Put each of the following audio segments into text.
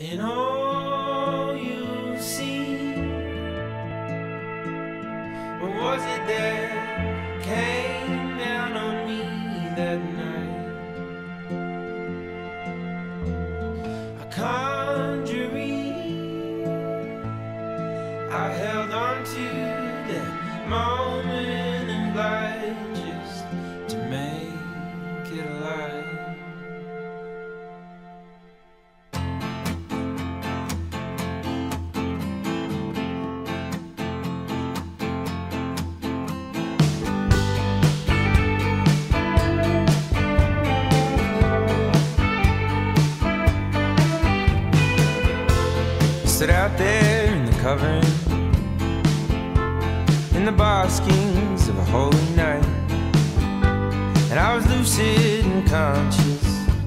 In all you've seen, was it that came down on me that night? A conjuring. I held on to that moment Stood out there in the covering, in the baskings of a holy night. And I was lucid and conscious,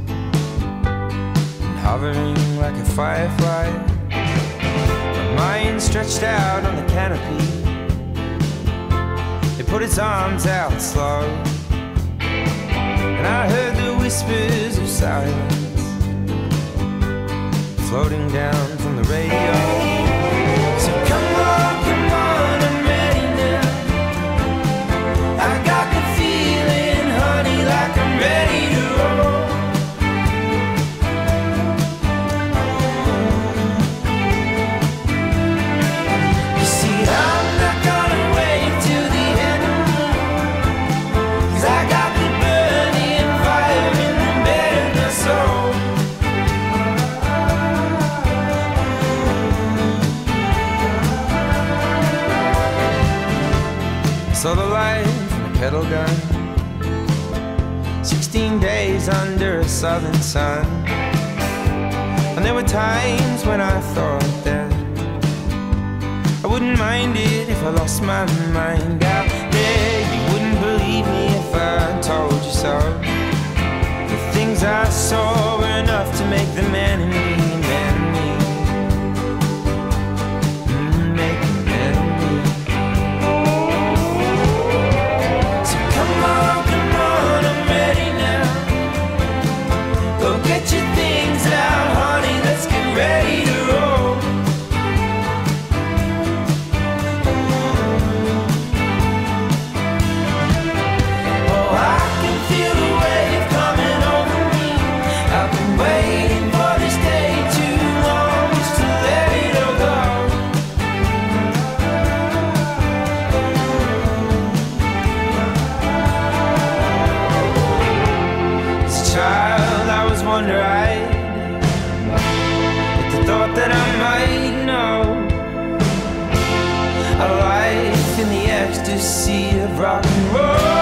and hovering like a firefly. My mind stretched out on the canopy, it put its arms out slow. And I heard the whispers of silence floating down radio. The light from a kettle gun. Sixteen days under a southern sun. And there were times when I thought that I wouldn't mind it if I lost my mind out there. You wouldn't believe me if I told you so. The things I saw were enough to make the man in me, to see of rock and roll.